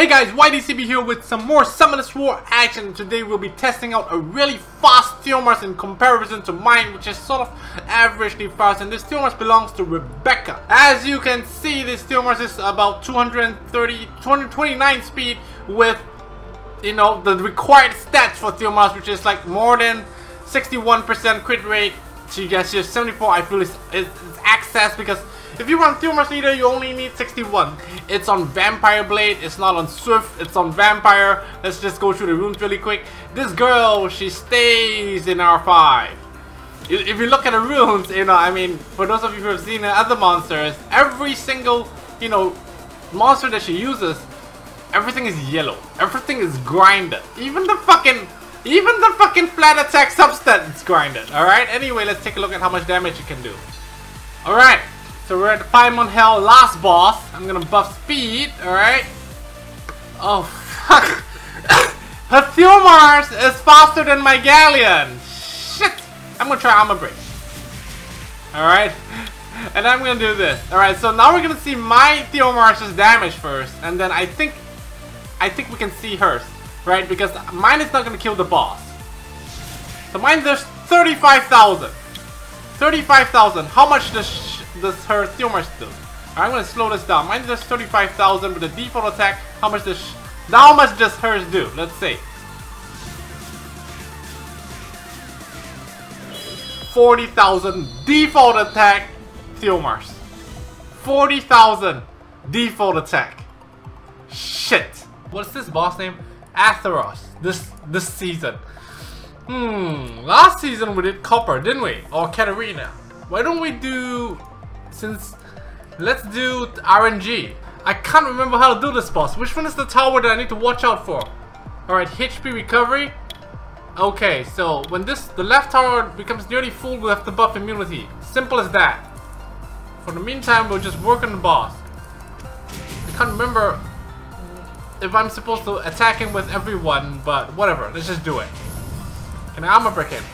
Hey guys, YDCB here with some more Summoners War action. Today we'll be testing out a really fast Theomars in comparison to mine, which is sort of averagely fast. And this Theomars belongs to Rehbeca. As you can see, this Theomars is about 230, 229 speed with, you know, the required stats for Theomars, which is like more than 61% crit rate. You guys just 74, I feel is, is access because if you run Theomars Leader, you only need 61. It's on Vampire Blade, it's not on Swift, it's on Vampire. Let's just go through the runes really quick. This girl, she stays in R5. If you look at the runes, you know, I mean, for those of you who have seen the other monsters, every single, you know, monster that she uses, everything is yellow. Everything is grinded. Even the fucking, even the fucking flat attack substance grinded. Alright, anyway, let's take a look at how much damage it can do. Alright, so we're at the Paimon Hell last boss. I'm gonna buff speed, alright? Oh, fuck. Her Theomars is faster than my Galleon. Shit. I'm gonna try Armor Break. Alright? And I'm gonna do this. Alright, so now we're gonna see my Theomars' damage first. And then I think, I think we can see hers. Right? Because mine is not gonna kill the boss. So mine does 35,000. 35,000. How much does does her Theomars do? I'm gonna slow this down. Mine does 35,000 with the default attack. How much does how much does hers do? Let's see. 40,000 default attack Theomars. 40,000 default attack. Shit. What's this boss name? Atheros. This this season. Hmm. Last season we did Copper, didn't we? Or Katarina. Why don't we do since let's do RNG. I can't remember how to do this boss. Which one is the tower that I need to watch out for? Alright, HP recovery. Okay, so when this the left tower becomes nearly full, we'll have to buff immunity. Simple as that. For the meantime, we'll just work on the boss. I can't remember if I'm supposed to attack him with everyone, but whatever. Let's just do it. Can I armor break him?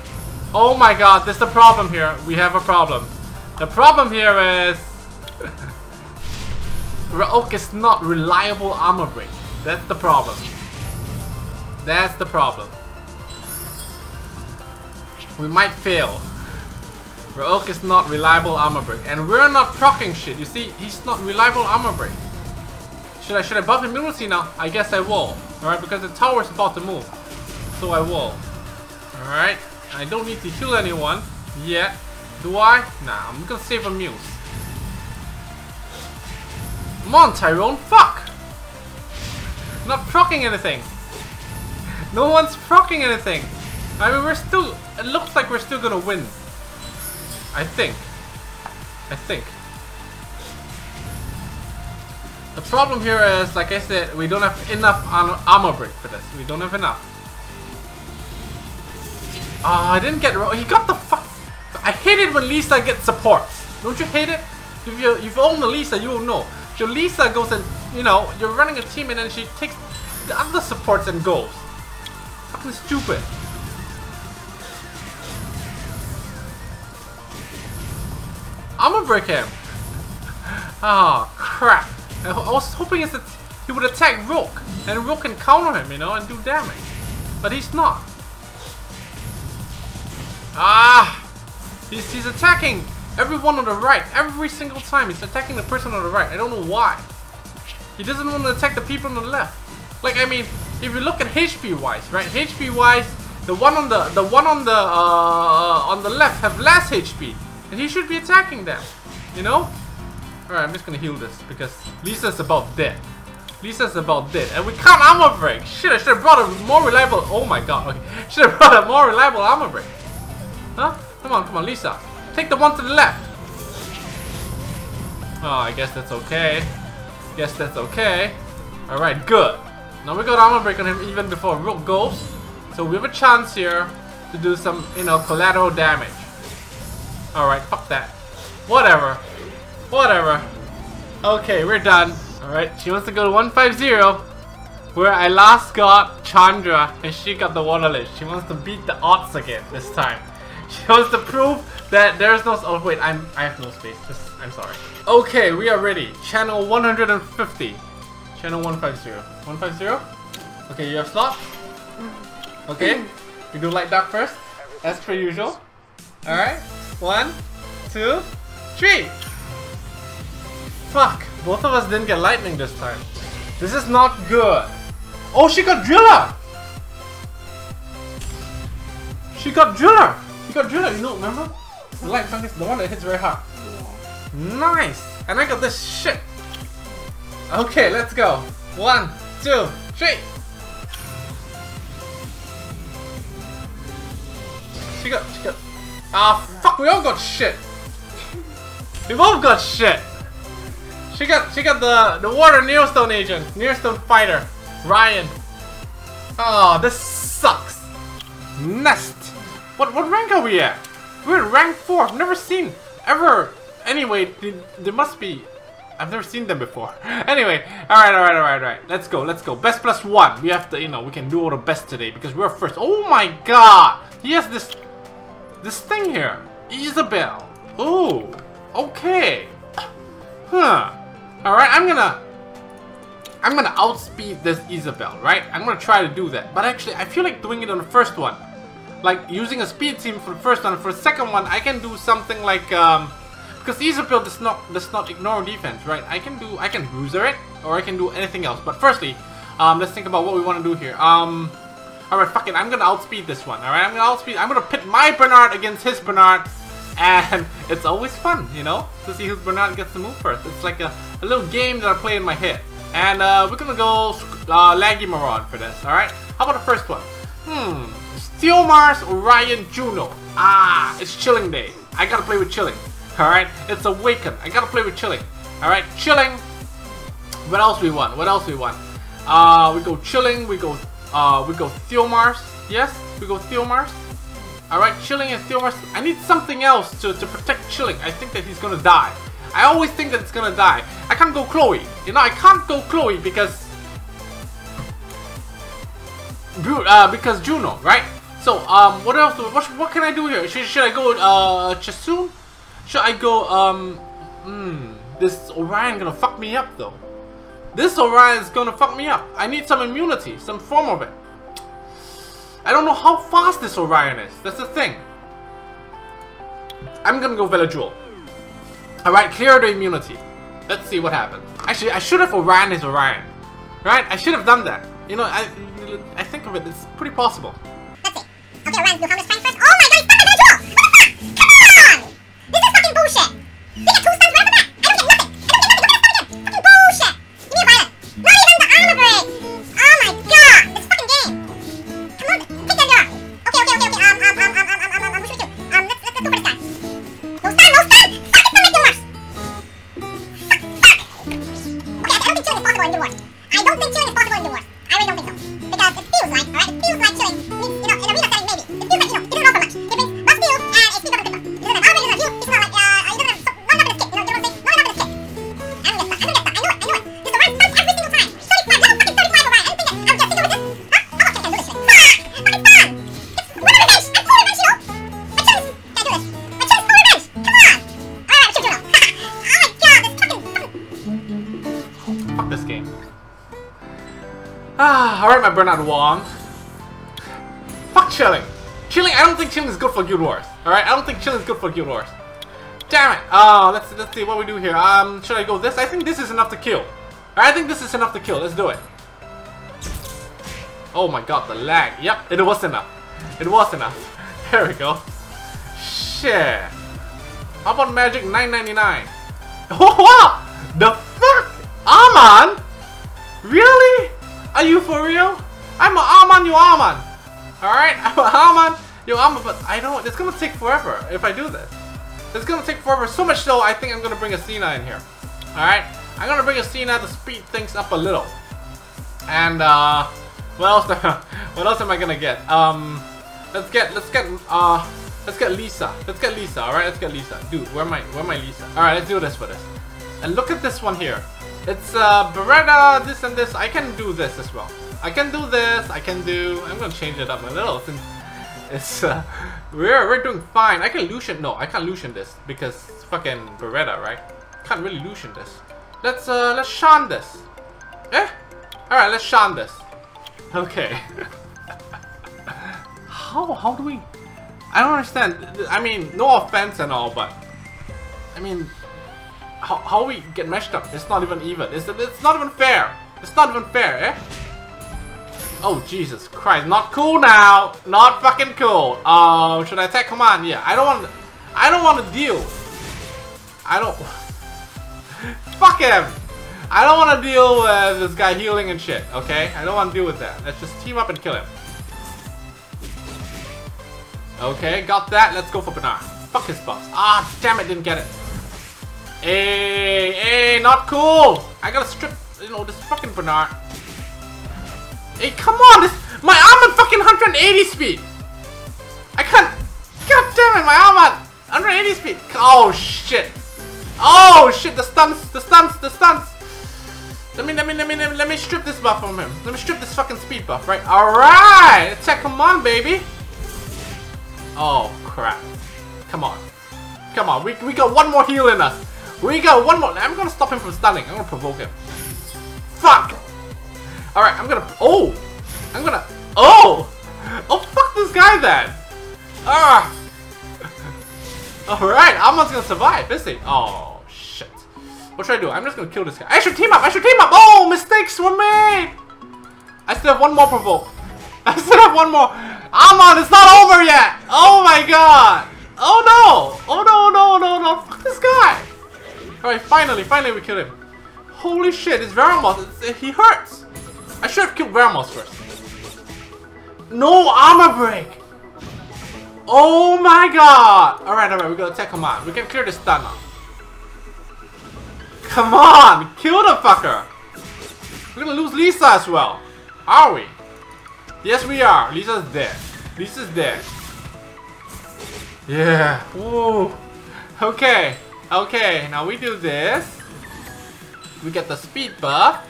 Oh my god, this is the problem here. We have a problem. The problem here is... Raoq is not reliable armor break. That's the problem. That's the problem. We might fail. Raoq is not reliable armor break. And we're not proccing shit. You see, he's not reliable armor break. Should I should I buff immunity now? I guess I will. Alright, because the tower is about to move. So I will. Alright. I don't need to heal anyone yet. Do I? Nah, I'm gonna save a muse. Come on, Tyrone, fuck! Not proccing anything. No one's proccing anything. I mean, we're still, it looks like we're still gonna win. I think. I think. The problem here is, like I said, we don't have enough armor break for this. We don't have enough. Ah, oh, I didn't get, he got the fuck I hate it when Lisa gets supports. Don't you hate it? If you if you own the Lisa, you will know. Your Lisa goes and you know you're running a team and then she takes the other supports and goes. Fucking stupid. I'm gonna break him. Oh crap! I, I was hoping that he would attack Rook and Rook can counter him, you know, and do damage, but he's not. Ah! He's, he's attacking everyone on the right. Every single time he's attacking the person on the right. I don't know why. He doesn't want to attack the people on the left. Like, I mean, if you look at HP wise, right? HP wise, the one on the the one on the uh, on the left have less HP, and he should be attacking them. You know? Alright, I'm just gonna heal this because Lisa's about dead. Lisa's about dead, and we can't armor break. Shit, I should have brought a more reliable. Oh my god. Okay, should have brought a more reliable armor break. Huh? Come on, come on, Lisa. Take the one to the left. Oh, I guess that's okay. Guess that's okay. Alright, good. Now we got armor break on him even before Rook goes. So we have a chance here to do some, you know, collateral damage. Alright, fuck that. Whatever. Whatever. Okay, we're done. Alright, she wants to go to 150. Where I last got Chandra and she got the Waterlich. She wants to beat the odds again this time. She wants to prove that there's no- oh wait, I'm- I have no space. Just, I'm sorry. Okay, we are ready. Channel 150. Channel 150. 150? Okay, you have slot? Mm. Okay. We do light dark first, as per usual. Alright. One, two, three! Fuck! Both of us didn't get lightning this time. This is not good. Oh, she got driller! She got driller! Got driller, you know, remember? The light fungus, the one that hits very hard. Nice! And I got this shit! Okay, let's go. One, two, three! She got, she got... Ah, fuck, we all got shit! We both got shit! She got, she got the, the water Neostone agent, Neostone fighter, Ryan. Oh, this sucks. Nest. What, what rank are we at? We're rank 4, I've never seen, ever. Anyway, they, they must be I've never seen them before. anyway, alright, alright, alright, alright. Let's go, let's go. Best plus one. We have to, you know, we can do all the best today because we're first. Oh my god! He has this this thing here. Isabelle. Oh, okay. Huh. Alright, I'm gonna... I'm gonna outspeed this Isabelle, right? I'm gonna try to do that. But actually, I feel like doing it on the first one. Like, using a speed team for the first one. For the second one, I can do something like, um... Because Isabelle does not does not ignore defense, right? I can do I can bruiser it, or I can do anything else. But firstly, um, let's think about what we want to do here. Um, Alright, fuck it, I'm gonna outspeed this one, alright? I'm gonna outspeed, I'm gonna pit my Bernard against his Bernard, and it's always fun, you know, to see whose Bernard gets to move first. It's like a, a little game that I play in my head. And uh, we're gonna go uh, Laggy Maraude for this, alright? How about the first one? Hmm, Steel Mars, Orion, Juno. Ah, it's Chilling Day. I gotta play with Chilling, alright? It's Awaken, I gotta play with Chilling. Alright, Chilling. What else we want? What else we want? Uh, we go Chilling, we go uh, we go Theomars. Yes, we go Theomars. Alright, Chilling and Theomars. I need something else to, to protect Chilling. I think that he's gonna die. I always think that it's gonna die. I can't go Chloe. You know, I can't go Chloe because... Uh, because Juno, right? So, um, what else? What, what can I do here? Should, should I go, uh, Chasun? Should I go, um, hmm, this Orion gonna fuck me up, though. This Orion is gonna fuck me up. I need some immunity, some form of it. I don't know how fast this Orion is. That's the thing. I'm gonna go Velajuel. Alright, clear the immunity. Let's see what happens. Actually, I should have Orion is Orion. Right? I should have done that. You know, I I think of it, it's pretty possible. See. Okay, much time first? Oh my god, he's! Come on! This is fucking bullshit! Two Bernard Wong. Fuck chilling. Chilling, I don't think chilling is good for Guild Wars. Alright, I don't think chilling is good for Guild Wars. Damn it. Oh, let's let's see what we do here. Um, should I go this? I think this is enough to kill. I think this is enough to kill. Let's do it. Oh my god, the lag. Yep, it was enough. It was enough. There we go. Shit. How about Magic 999? Oh, wow! You Aman. Alright, I'm a Aman, you Aman, but I don't, it's gonna take forever if I do this. It's gonna take forever, so much so I think I'm gonna bring a Cena in here. Alright? I'm gonna bring a Cena to speed things up a little. And, uh, what else, what else am I gonna get? Um, let's get, let's get, uh, let's get Lisa. Let's get Lisa, alright? Let's get Lisa. Dude, where am I, where am I Lisa? Alright, let's do this for this. And look at this one here. It's, uh, Beretta, this and this. I can do this as well. I can do this, I can do, I'm gonna change it up a little since it's, uh, we're, we're doing fine. I can Lushen, no, I can't Lushen this because fucking Beretta, right? Can't really Lushen this. Let's, uh, let's Sean this. Eh? Alright, let's shun this. Okay. how, how do we... I don't understand. I mean, no offense and all, but... I mean... How, how we get meshed up? It's not even even. It's, it's not even fair. It's not even fair, eh? Oh, Jesus Christ. Not cool now. Not fucking cool. Uh, should I attack Come on. Yeah, I don't want... I don't want to deal. I don't... Fuck him! I don't want to deal with this guy healing and shit, okay? I don't want to deal with that. Let's just team up and kill him. Okay, got that. Let's go for Bernard. Fuck his boss. Ah, damn it, didn't get it. Hey, hey, not cool! I gotta strip, you know, this fucking Bernard. Hey, come on! This, my arm at fucking 180 speed! I can't... God damn it, my arm at 180 speed! Oh, shit! Oh, shit, the stunts, the stunts, the stunts! Let me, let me, let me, let me, let me strip this buff from him. Let me strip this fucking speed buff, right? Alright! Attack, come on, baby! Oh, crap. Come on. Come on, we, we got one more heal in us. We got one more. I'm gonna stop him from stunning. I'm gonna provoke him. Fuck! Alright, I'm gonna... Oh! I'm gonna... Oh! Oh, fuck this guy then! Ah! Alright, Almon's gonna survive, is he? Oh, shit. What should I do? I'm just gonna kill this guy. I should team up! I should team up! Oh, mistakes were made! I still have one more provoke. I still have one more. Almond, it's not over yet! Oh my god! Oh no! Oh no, no, no, no! Fuck this guy! Alright, finally, finally we killed him. Holy shit, it's Veromos. It's, he hurts! I should have killed Veromos first. No armor break! Oh my god! Alright, alright, we gotta take attack command. We can clear the stun now. Come on! Kill the fucker! We're gonna lose Lisa as well. Are we? Yes, we are. Lisa's dead. Lisa's dead. Yeah. Woo. Okay. Okay. Now we do this. We get the speed buff.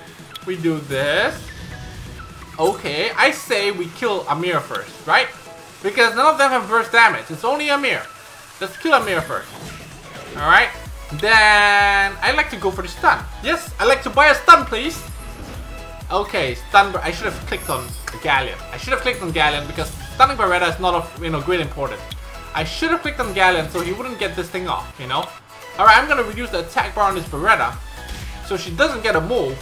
We do this. Okay. I say we kill Amir first, right? Because none of them have burst damage. It's only Amir. Let's kill Amir first. Alright. Then I like to go for the stun. Yes, I like to buy a stun, please. Okay, stun. I should have clicked on Galleon. I should have clicked on Galleon because stunning Beretta is not of you know great importance. I should have clicked on Galleon so he wouldn't get this thing off, you know? Alright, I'm gonna reduce the attack bar on this Beretta so she doesn't get a move.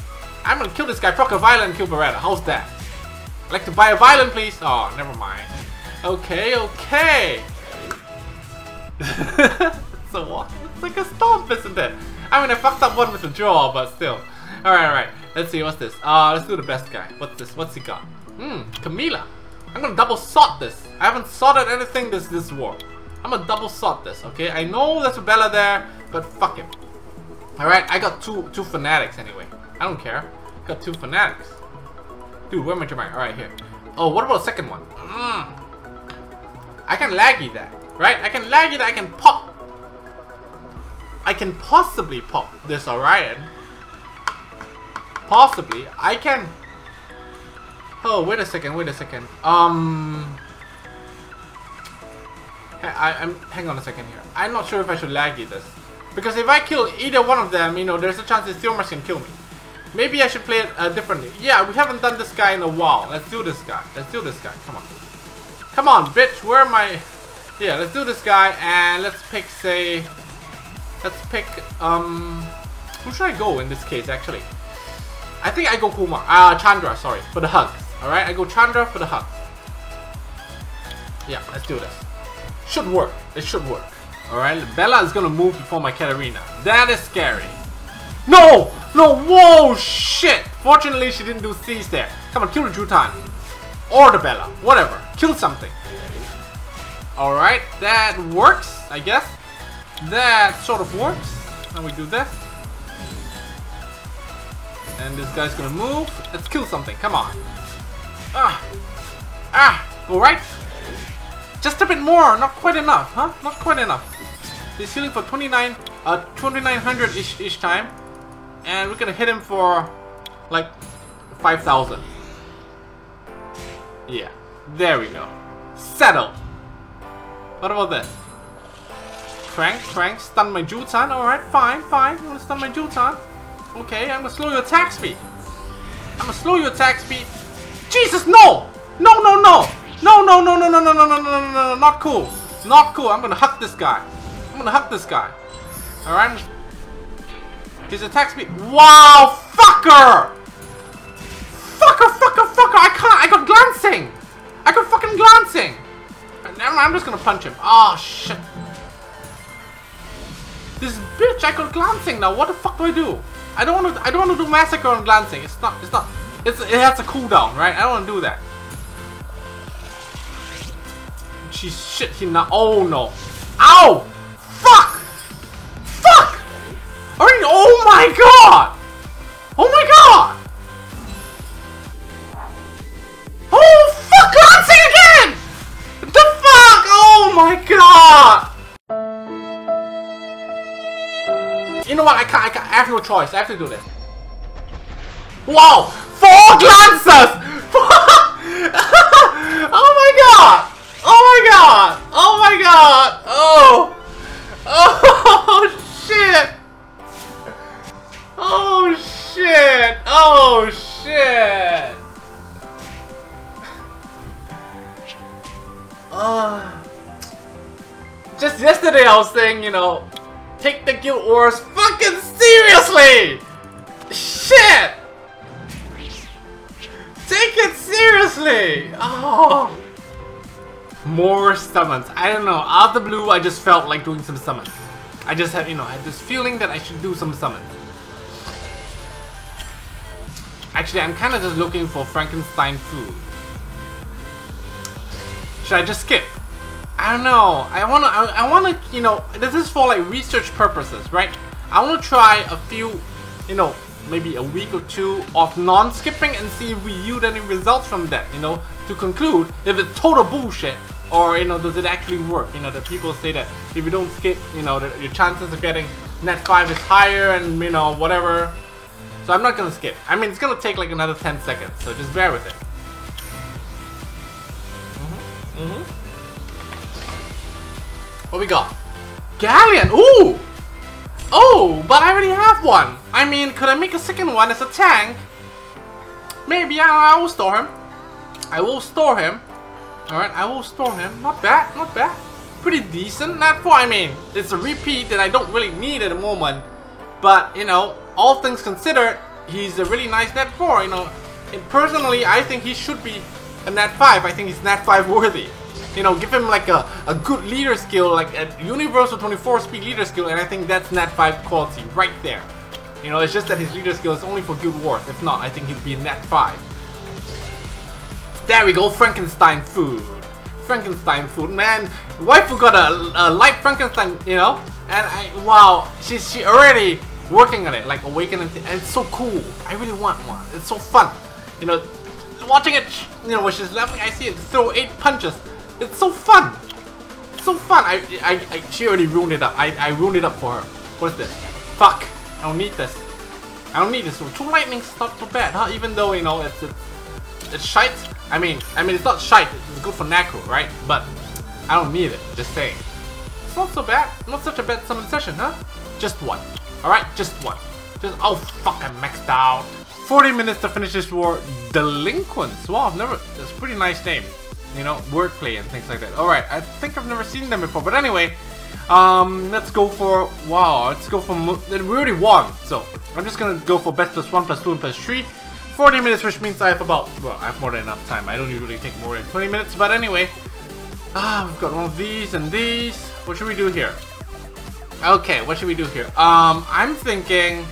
I'm gonna kill this guy, proc a violent and kill Beretta. How's that? I'd like to buy a violin, please. Oh, never mind. Okay, okay. so what? It's like a stomp, isn't it? I mean, I fucked up one with the draw, but still. Alright, alright. Let's see, what's this? Uh, let's do the best guy. What's this? What's he got? Hmm, Camila. I'm gonna double sort this. I haven't sorted anything this this war. I'm gonna double sort this, okay? I know there's a Bella there, but fuck him. Alright, I got two two fanatics anyway. I don't care. Got two fanatics. Dude, where am I Jeremiah? Alright, here. Oh, what about the second one? Mm. I can laggy that, right? I can laggy that, I can pop. I can possibly pop this Orion. Possibly. I can... Oh, wait a second, wait a second. Um... I, I'm, hang on a second here. I'm not sure if I should laggy this. Because if I kill either one of them, you know, there's a chance that Theomars can kill me. Maybe I should play it uh, differently. Yeah, we haven't done this guy in a while. Let's do this guy. Let's do this guy. Come on. Come on, bitch. Where am I? Yeah, let's do this guy and let's pick, say... Let's pick, um... Who should I go in this case, actually? I think I go Kuma. Uh, Chandra, sorry. For the hugs. Alright, I go Chandra for the hugs. Yeah, let's do this. Should work. It should work. Alright, Bella is gonna move before my Katarina. That is scary. No! No! Whoa! Shit! Fortunately, she didn't do C's there. Come on, kill the Jultan. Or the Bella. Whatever. Kill something. Alright, that works, I guess. That sort of works. And we do this. And this guy's gonna move. Let's kill something. Come on. Ah! Ah! Alright. Just a bit more. Not quite enough, huh? Not quite enough. He's healing for 29, uh, 2900 each, each time. And we're gonna hit him for like 5000. Yeah. There we go. Settle. What about this? Trank, Trank, stun my Jultan. Alright, fine, fine. You wanna stun my Jultan? Okay, I'm gonna slow your attack speed. I'm gonna slow your attack speed. Jesus, no! No, no, no! No, no, no, no, no, no, no, no, no, no, no, not cool. Not cool. I'm gonna huck this guy. I'm gonna huck this guy. Alright? His attack speed. Wow, fucker! Fucker, fucker, fucker! I can't. I got glancing! I got fucking glancing! Never mind, I'm just gonna punch him. Oh, shit. This bitch, I got glancing now. What the fuck do I do? I don't want to. I don't want to do massacre on glancing. It's not. It's not. It's. It has a cooldown, right? I don't want to do that. She's shit. He not. Oh no. Ow! My god! Oh my god! Oh fuck! Glancing again! The fuck! Oh my god! You know what? I can't. I can't. I have no choice. I have to do this. Wow! Four glances! oh my god! Oh my god! Oh my god! Oh! Oh Oh shit! Oh shit! Uh, just yesterday I was saying, you know, take the Guild Wars fucking seriously! Shit! Take it seriously! Oh! More summons. I don't know. Out of the blue, I just felt like doing some summons. I just had, you know, I had this feeling that I should do some summons. Actually, I'm kind of just looking for Frankenstein food. Should I just skip? I don't know. I wanna, I, I wanna, you know, this is for like research purposes, right? I wanna try a few, you know, maybe a week or two of non-skipping and see if we yield any results from that, you know, to conclude if it's total bullshit or, you know, does it actually work? You know, the people say that if you don't skip, you know, the, your chances of getting net 5 is higher and, you know, whatever. So I'm not gonna skip. I mean, it's gonna take like another 10 seconds, so just bear with it. Mm hmm What we got? Galleon! Ooh! Oh, but I already have one. I mean, could I make a second one as a tank? Maybe I, I will store him. I will store him. Alright, I will store him. Not bad, not bad. Pretty decent. Not for, I mean, it's a repeat that I don't really need at the moment. But, you know, all things considered, he's a really nice net 4, you know. And personally, I think he should be a net 5. I think he's net 5 worthy. You know, give him like a, a good leader skill, like a universal 24 speed leader skill, and I think that's net 5 quality right there. You know, it's just that his leader skill is only for Guild Wars. If not, I think he'd be a net 5. There we go, Frankenstein food. Frankenstein food, man. Waifu got a, a light Frankenstein, you know? And I, wow, she's she already working on it, like awakening, and it's so cool. I really want one. It's so fun. You know, watching it, you know, when she's leveling, I see it throw eight punches. It's so fun. It's so fun. I, I, I, she already ruined it up. I, I ruined it up for her. What is this? Fuck. I don't need this. I don't need this. Two lightning's not too bad, huh? Even though, you know, it's, it's, it's shite. I mean, I mean, it's not shite. It's good for Necro, right? But I don't need it. Just saying. It's not so bad. Not such a bad summon session, huh? Just one. Alright? Just one. Just, oh fuck, I'm maxed out. 40 minutes to finish this war. Delinquents. Wow, I've never, that's a pretty nice name. You know, wordplay and things like that. Alright, I think I've never seen them before. But anyway, um, let's go for, wow, let's go for, we already won. So, I'm just gonna go for best plus 1 plus 2 and plus 3. 40 minutes, which means I have about, well, I have more than enough time. I don't usually take more than 20 minutes. But anyway, ah, we've got one of these and these. What should we do here? Okay, what should we do here? Um, I'm thinking...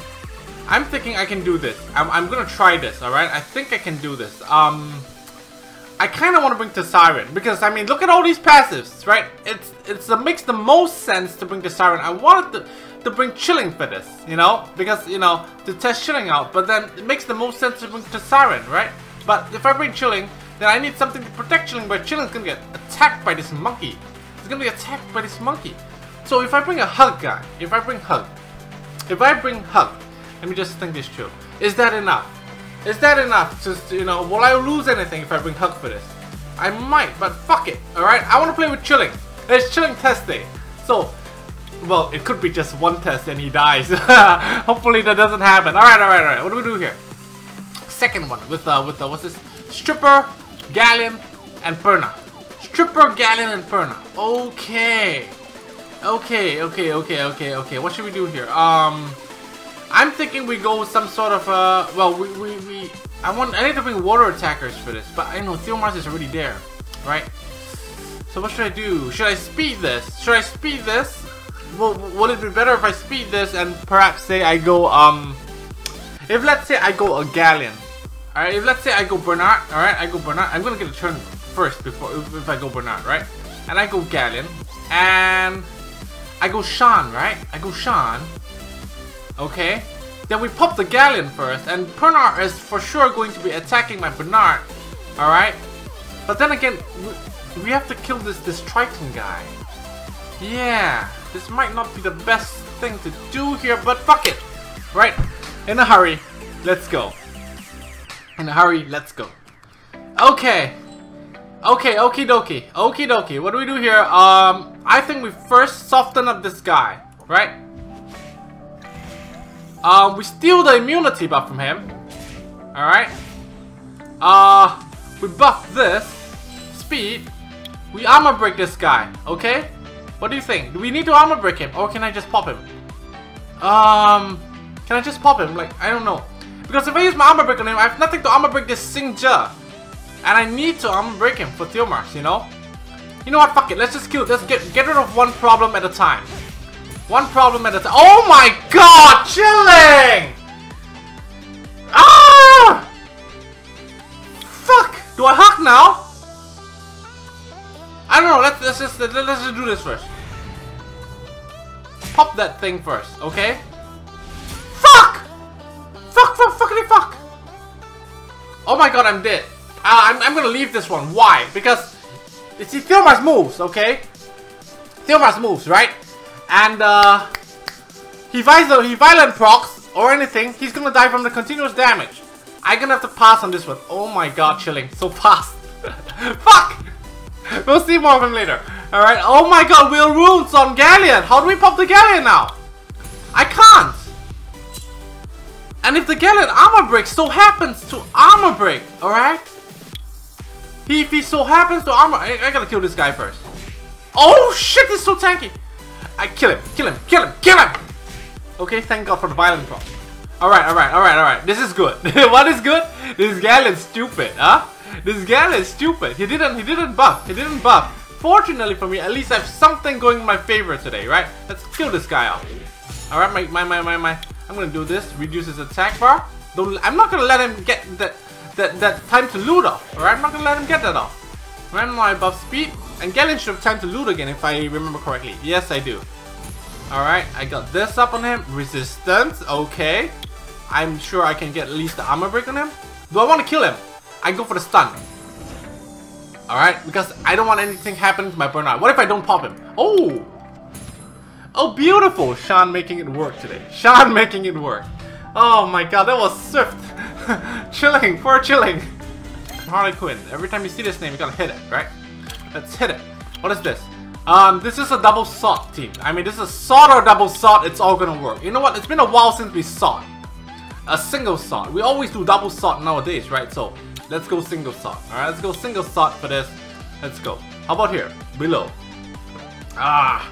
I'm thinking I can do this. I'm, I'm gonna try this, alright? I think I can do this. Um... I kind of want to bring to Siren because I mean, look at all these passives, right? It's it's it makes the most sense to bring to Siren. I wanted to to bring Chilling for this, you know, because you know to test Chilling out. But then it makes the most sense to bring to Siren, right? But if I bring Chilling, then I need something to protect Chilling. But Chilling's gonna get attacked by this monkey. It's gonna be attacked by this monkey. So if I bring a Hug guy, if I bring Hug, if I bring Hug, let me just think this through. Is that enough? Is that enough? Just, you know, will I lose anything if I bring Hug for this? I might, but fuck it, alright? I want to play with Chilling. It's Chilling test day. So, well, it could be just one test and he dies. Hopefully that doesn't happen. Alright, alright, alright. What do we do here? second one with uh with uh what's this? Stripper, Galleon, and Perna. Stripper, Galleon, and Perna. Okay. Okay, okay, okay, okay, okay. What should we do here? Um, I'm thinking we go with some sort of uh. Well, we we, we I want I need to bring water attackers for this, but I know Theomars is already there, right? So what should I do? Should I speed this? Should I speed this? Well, would it be better if I speed this and perhaps say I go um. If let's say I go a Galleon, alright. If let's say I go Bernard, alright. I go Bernard. I'm gonna get a turn first before if, if I go Bernard, right? And I go Galleon, and I go Sean, right? I go Sean. Okay. Then we pop the Galleon first, and Bernard is for sure going to be attacking my Bernard. Alright? But then again, we, we have to kill this, this Triton guy. Yeah, this might not be the best thing to do here, but fuck it. Right? In a hurry, let's go. In a hurry, let's go. Okay. Okay, okie dokie. Okie dokie. What do we do here? Um, I think we first soften up this guy, right? Um, we steal the immunity buff from him. Alright. Uh, we buff this. Speed. We armor break this guy, okay? What do you think? Do we need to armor break him? Or can I just pop him? Um, can I just pop him? Like, I don't know. Because if I use my armor break on him, I have nothing to armor break this Xingzhe. And I need to armor break him for Theomars, you know? You know what? Fuck it. Let's just kill. Let's get get rid of one problem at a time. One problem at a time. Oh my god! Chilling! Ah! Fuck! Do I hug now? I don't know. Let's let's just let's just do this first. Pop that thing first, okay? Fuck! Fuck! Fuck! Fuckity fuck! Oh my god, I'm dead. Uh, I'm I'm gonna leave this one. Why? Because you see, Theomars moves, okay? Theomars moves, right? And uh, he violent he violent procs or anything, he's gonna die from the continuous damage. I'm gonna have to pass on this one. Oh my god, chilling so fast. Fuck! We'll see more of him later. Alright, oh my god, Will Runes on Galleon! How do we pop the Galleon now? I can't! And if the Galleon armor break so happens to armor break, alright? He, if he so happens to armor, I, I gotta kill this guy first. Oh shit, he's so tanky! I kill him, kill him, kill him, kill him! Okay, thank god for the violent prop. Alright, alright, alright, alright. This is good. what is good? This Galleon's stupid, huh? This Galleon's stupid. He didn't he didn't buff. He didn't buff. Fortunately for me, at least I have something going in my favor today, right? Let's kill this guy off. Alright, my, my, my, my, my. I'm gonna do this. Reduce his attack bar. Don't, I'm not gonna let him get that that that time to loot off. Alright, I'm not gonna let him get that off. Now I buff speed. And Galleon should have time to loot again if I remember correctly. Yes, I do. Alright, I got this up on him. Resistance, okay. I'm sure I can get at least the armor break on him. Do I want to kill him? I go for the stun. Alright, because I don't want anything happening to my burnout. What if I don't pop him? Oh! Oh, beautiful! Sean making it work today. Sean making it work. Oh my god, that was swift. chilling, poor chilling. Harley Quinn. Every time you see this name, you gotta hit it, right? Let's hit it. What is this? Um, this is a double salt team. I mean, this is a salt or double salt, it's all gonna work. You know what? It's been a while since we salt. A single salt. We always do double salt nowadays, right? So, let's go single salt. Alright, let's go single salt for this. Let's go. How about here? Below. Ah.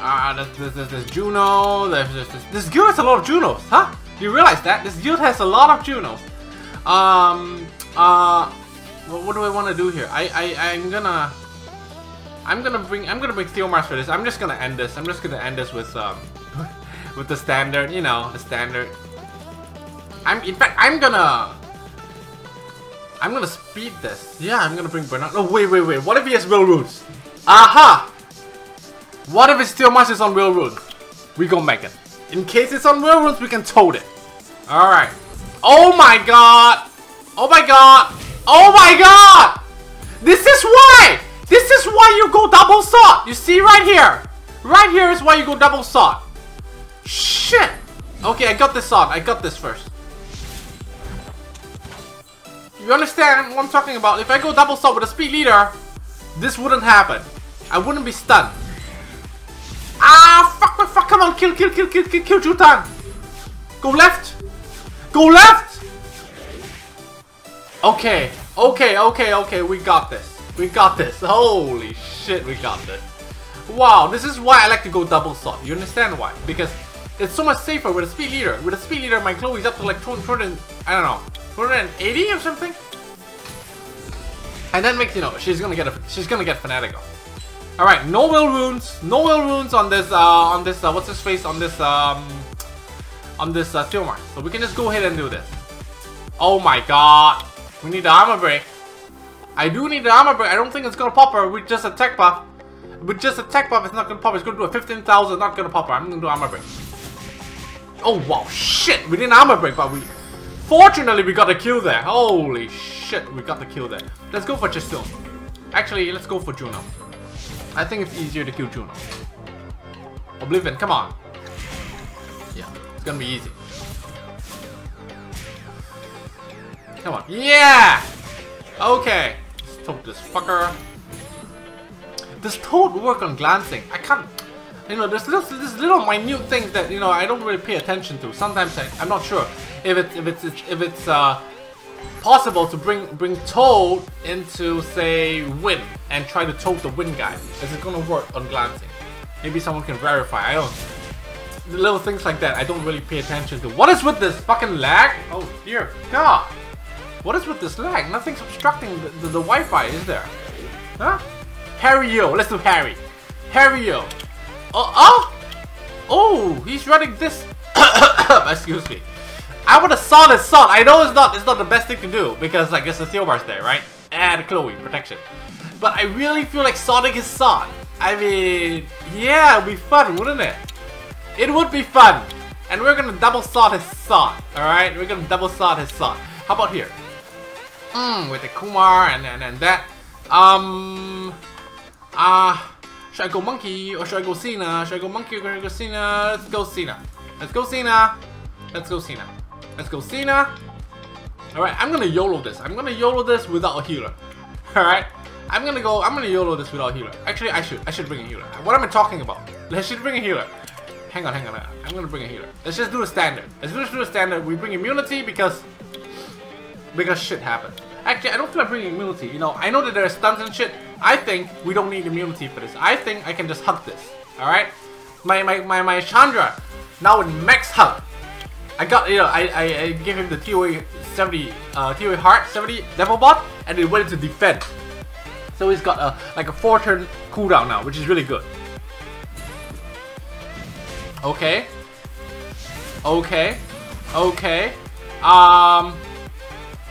Ah, there's, there's, there's Juno. There's, there's, there's, this guild has a lot of Junos, huh? You realize that? This guild has a lot of Junos. Um, uh, what, do I want to do here? I, I, I'm gonna... I'm gonna bring I'm gonna bring Theomars for this. I'm just gonna end this. I'm just gonna end this with um with the standard, you know, the standard. I'm in fact I'm gonna I'm gonna speed this. Yeah, I'm gonna bring Bernard. No, wait, wait, wait. What if he has Will Runes? Aha! What if his Theomars is on Will Runes? We gonna make Megan. In case it's on Will Runes, we can toad it. Alright. Oh my god! Oh my god! Oh my god! This is why! This is why you go double salt. You see right here. Right here is why you go double salt. Shit. Okay, I got this on. I got this first. You understand what I'm talking about? If I go double salt with a speed leader, this wouldn't happen. I wouldn't be stunned. Ah. Come on, kill, kill, kill, kill, kill, kill Jultan. Go left. Go left. Okay, okay, okay, okay, we got this. We got this. Holy shit, we got this. Wow, this is why I like to go double sword. You understand why? Because it's so much safer with a speed leader. With a speed leader, my Chloe's up to like 200, I don't know, 280 or something? And that makes, you know, she's gonna get a, she's gonna get fanatical. Alright, no will runes, no will runes on this, uh, on this, uh, what's his face, on this, um, on this, uh, Silmar. So we can just go ahead and do this. Oh my god. We need the armor break. I do need the armor break. I don't think it's gonna pop her with just a tech buff. With just a tech buff, it's not gonna pop. It's gonna do a 15,000, not gonna pop her. I'm gonna do armor break. Oh wow, shit! We didn't armor break, but we... Fortunately, we got a kill there. Holy shit, we got the kill there. Let's go for Chastil. Actually, let's go for Juno. I think it's easier to kill Juno. Oblivion, come on. Yeah, it's gonna be easy. Come on. Yeah! Okay. Let's this fucker. Does toad work on glancing? I can't... You know, there's little, there's little minute things that, you know, I don't really pay attention to. Sometimes I, I'm not sure if it's, if it's, if it's, uh, possible to bring bring Toad into say Win and try to toad the Wind guy. Is it gonna work on glancing? Maybe someone can verify. I don't. Little things like that I don't really pay attention to. What is with this fucking lag? Oh dear God! What is with this lag? Nothing's obstructing the, the, the Wi-Fi, is there? Huh? Harry-O. Let's do Harry. Harry-O. Oh, oh! Oh, he's running this. Excuse me. I would have saw this sword. I know it's not it's not the best thing to do because like it's the Theomars there, right? And Chloe protection. But I really feel like Sonic is sword. I mean, yeah, it'd be fun, wouldn't it? It would be fun. And we're gonna double sword his sword. Alright? We're gonna double sword his sword. How about here? Hmm, with the Kumar and, and, and that. Um uh should I go monkey or should I go Cena? Should I go monkey or should I go Cena? Let's go Cena. Let's go Cena. Let's go Cena. Let's go Cena. Alright, I'm gonna YOLO this. I'm gonna YOLO this without a healer. Alright? I'm gonna go, I'm gonna YOLO this without a healer. Actually, I should. I should bring a healer. What am I talking about? I should bring a healer. Hang on, hang on. I'm gonna bring a healer. Let's just do a standard. Let's just do a standard. We bring immunity because... Because shit happened. Actually, I don't feel like bringing immunity. You know, I know that there are stuns and shit. I think we don't need immunity for this. I think I can just hug this. Alright? My, my, my, my Chandra, now with max hug. I got, you know, I, I, I gave him the TOA 70, uh, TOA Heart 70 Devilmon, and it went into defense. So he's got a, like a 4 turn cooldown now, which is really good. Okay. Okay. Okay. Um,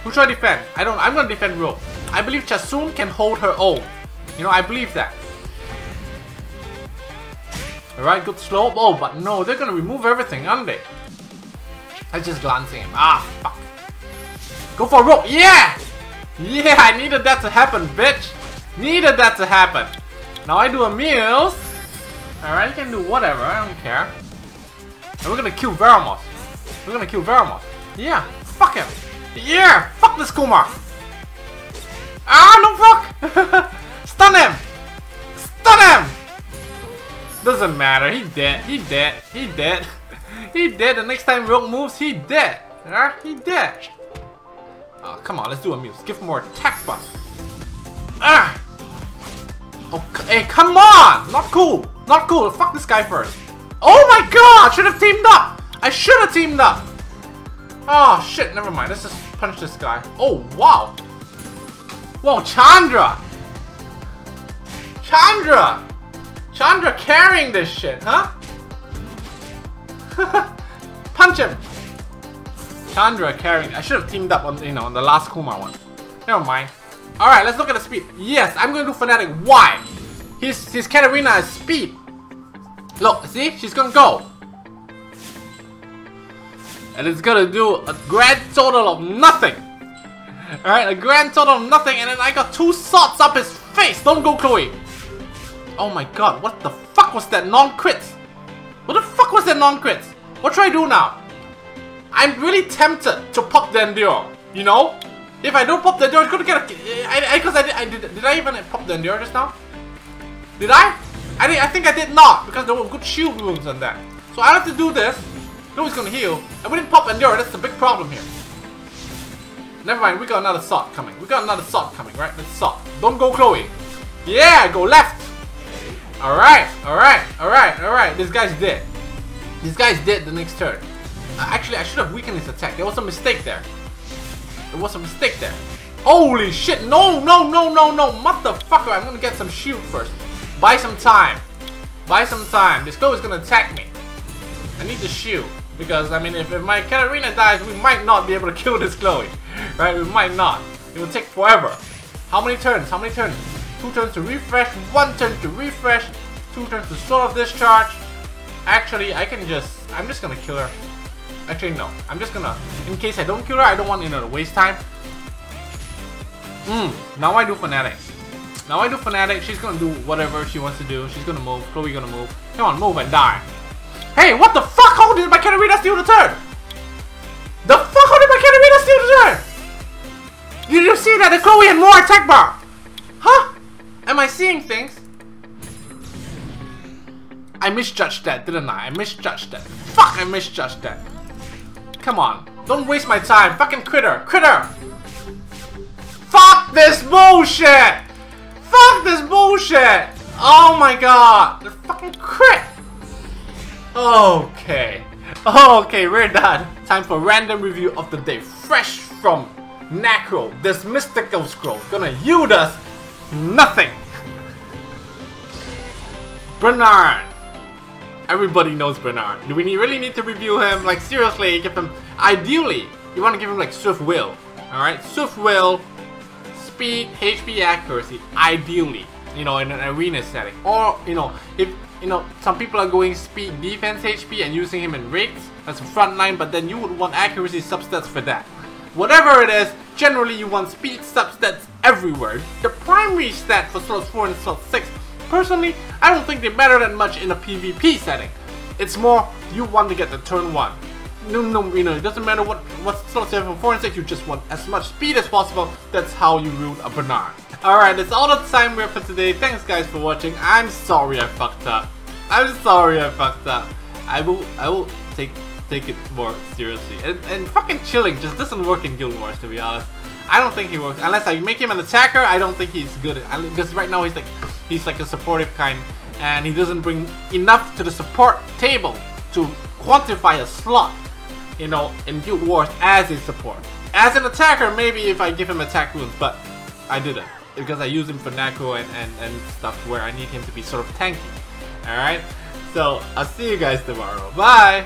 who should I defend? I don't, I'm gonna defend Ro. I believe Chasun can hold her own. You know, I believe that. Alright, good slope. Oh, but no, they're gonna remove everything, aren't they? I'm just glancing him. Ah, fuck. Go for a rope. Yeah! Yeah, I needed that to happen, bitch. Needed that to happen. Now I do a meals. Alright, you can do whatever. I don't care. And we're gonna kill Veromos. We're gonna kill Veromos. Yeah, fuck him. Yeah, fuck this Kumar. Ah, no fuck. Stun him. Stun him. Doesn't matter. He dead. He dead. He dead. He dead. The next time Rogue moves, he dead. Huh? He dead. Oh, come on. Let's do a muse. Give him more attack buff. Ah. Oh, hey, come on! Not cool. Not cool. Fuck this guy first. Oh my god! I should have teamed up. I should have teamed up. Oh shit. Never mind. Let's just punch this guy. Oh wow. Whoa, Chandra. Chandra. Chandra carrying this shit, huh? Punch him! Chandra carrying. I should have teamed up on you know on the last Kuma one. Never mind. Alright, let's look at the speed. Yes, I'm gonna do Fanatic. Why? His his Katarina is speed. Look, see? She's gonna go. And it's gonna do a grand total of nothing. Alright, a grand total of nothing, and then I got two shots up his face. Don't go, Chloe. Oh my god, what the fuck was that non-crit? What the fuck was that non-crit? What should I do now? I'm really tempted to pop the Endure, you know? If I don't pop the Endure, it's gonna get a... I, I, cause I did, I did, did I even pop the Endure just now? Did I? I, did, I think I did not, because there were good shield wounds on that. So I have to do this. No one's gonna heal. And we didn't pop Endure, that's the big problem here. Never mind, we got another sword coming. We got another sword coming, right? Let's sword. Don't go Chloe. Yeah, go left. Alright, alright, alright, alright. This guy's dead. This guy's dead the next turn. Uh, actually, I should have weakened his attack. There was a mistake there. There was a mistake there. Holy shit, no, no, no, no, no. Motherfucker, I'm gonna get some shield first. Buy some time. Buy some time. This girl is gonna attack me. I need the shield. Because, I mean, if, if my Katarina dies, we might not be able to kill this Chloe. Right? We might not. It will take forever. How many turns? How many turns? Two turns to refresh, one turn to refresh, two turns to Sword of Discharge. Actually, I can just... I'm just gonna kill her. Actually, no. I'm just gonna... In case I don't kill her, I don't want, you know, to waste time. Hmm. Now I do Fanatic. Now I do Fanatic. She's gonna do whatever she wants to do. She's gonna move. Chloe gonna move. Come on, move and die. Hey, what the fuck? How did my Katarina steal the turn? The fuck? How did my Katarina steal the turn? Did you see that? The Chloe had more attack bar. Huh? Am I seeing things? I misjudged that, didn't I? I misjudged that. Fuck, I misjudged that. Come on. Don't waste my time. Fucking critter. Critter! Fuck this bullshit! Fuck this bullshit! Oh my god! The fucking crit! Okay. Okay, we're done. Time for random review of the day. Fresh from Necro, this mystical scroll gonna yield us nothing. Bernard. Everybody knows Bernard. Do we need, really need to review him? Like seriously, give him. Ideally, you want to give him like Swift Will. All right, Swift Will, speed, HP accuracy. Ideally, you know, in an arena setting, or you know, if you know, some people are going speed, defense, HP, and using him in raids as a front line, but then you would want accuracy substats for that. Whatever it is, generally you want speed substats everywhere. The primary stat for slots 4 and slot 6, personally, I don't think they matter that much in a PvP setting. It's more, you want to get the turn 1. No, no, you know, it doesn't matter what, what slot 7, 4 and 6, you just want as much speed as possible. That's how you root a Bernard. Alright, that's all the time we have for today. Thanks guys for watching. I'm sorry I fucked up. I'm sorry I fucked up. I will, I will take take it more seriously. And, and fucking chilling just doesn't work in Guild Wars, to be honest. I don't think he works. Unless I make him an attacker, I don't think he's good. Because right now he's like he's like a supportive kind, and he doesn't bring enough to the support table to quantify a slot, you know, in Guild Wars as a support. As an attacker, maybe if I give him attack runes, but I didn't. Because I use him for Nako and, and, and stuff where I need him to be sort of tanky. Alright? So, I'll see you guys tomorrow. Bye!